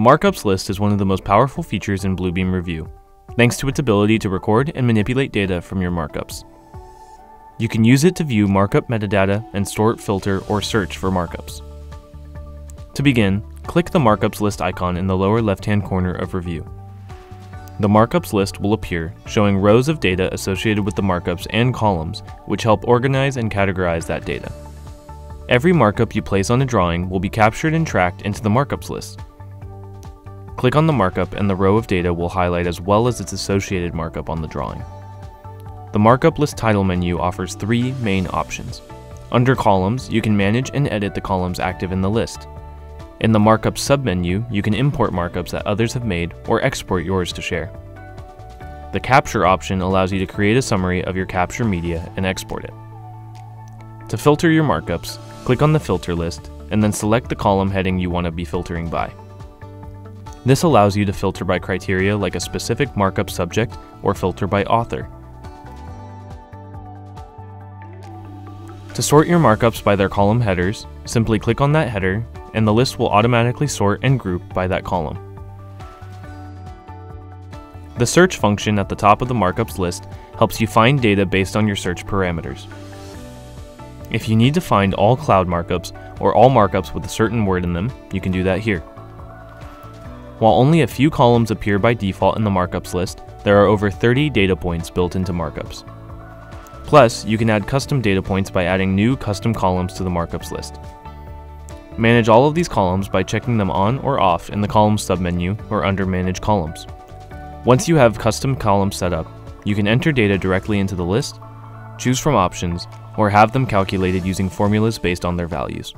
markups list is one of the most powerful features in Bluebeam Revu, thanks to its ability to record and manipulate data from your markups. You can use it to view markup metadata and sort, filter, or search for markups. To begin, click the markups list icon in the lower left-hand corner of Revu. The markups list will appear, showing rows of data associated with the markups and columns, which help organize and categorize that data. Every markup you place on a drawing will be captured and tracked into the markups list. Click on the markup and the row of data will highlight as well as its associated markup on the drawing. The markup list title menu offers three main options. Under columns, you can manage and edit the columns active in the list. In the Markup submenu, you can import markups that others have made or export yours to share. The Capture option allows you to create a summary of your capture media and export it. To filter your markups, click on the filter list and then select the column heading you want to be filtering by. This allows you to filter by criteria like a specific markup subject or filter by author. To sort your markups by their column headers, simply click on that header and the list will automatically sort and group by that column. The search function at the top of the markups list helps you find data based on your search parameters. If you need to find all cloud markups or all markups with a certain word in them, you can do that here. While only a few columns appear by default in the markups list, there are over 30 data points built into markups. Plus, you can add custom data points by adding new custom columns to the markups list. Manage all of these columns by checking them on or off in the Columns submenu or under Manage Columns. Once you have custom columns set up, you can enter data directly into the list, choose from options, or have them calculated using formulas based on their values.